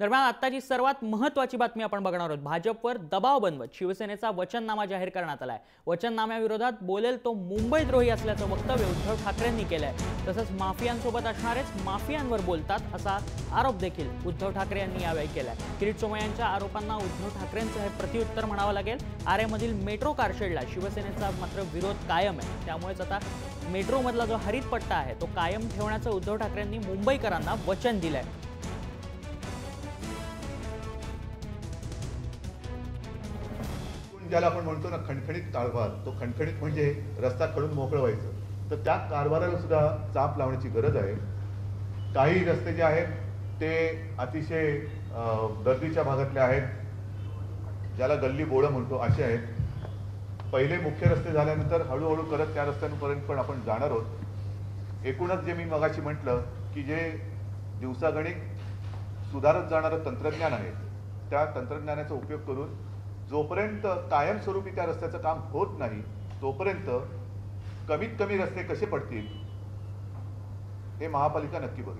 दरम्यान आत्ताची सर्वात महत्त्वाची बातमी आपण बघणार आहोत. भाजपवर दबाव बनवत शिवसेनेचा वचननामा जाहीर करण्यात आला आहे वचननाम्याविरोधात बोलेल तो मुंबईद्रोही असल्याचं वक्तव्य उद्धव ठाकरेंनी केलं आहे तसंच माफियांसोबत असणारेच माफियांवर बोलतात असा आरोप देखील उद्धव ठाकरे यांनी यावेळी केलाय. किरीट सोमय्यांच्या आरोपांना उद्धव ठाकरेंचं हे प्रत्युत्तर म्हणावं लागेल. आरेमधील मेट्रो कारशेडला शिवसेनेचा मात्र विरोध कायम आहे. त्यामुळेच आता मेट्रोमधला जो हरित पट्टा आहे तो कायम ठेवण्याचं उद्धव ठाकरेंनी मुंबईकरांना वचन दिलं आहे ज्याला आपण म्हणतो ना खणखणीत कारभार तो खणखणीत म्हणजे रस्ता खडून मोकळं व्हायचं. तर त्या कारभाराला सुद्धा चाप लावण्याची गरज आहे. काही रस्ते जे आहेत ते अतिशय गर्दीच्या भागातले आहेत. ज्याला गल्ली बोळं म्हणतो असे आहेत. पहिले मुख्य रस्ते झाल्यानंतर हळूहळू करत त्या रस्त्यांपर्यंत पण आपण जाणार आहोत. एकूणच जे मी मगाशी म्हटलं की जे दिवसागणिक सुधारत जाणारं तंत्रज्ञान आहे त्या तंत्रज्ञानाचा उपयोग करून जोपर्यंत कायमस्वरूपी त्या रस्त्याचं काम होत नाही तोपर्यंत कमीत कमी रस्ते कसे पडतील हे महापालिका नक्की बघेल.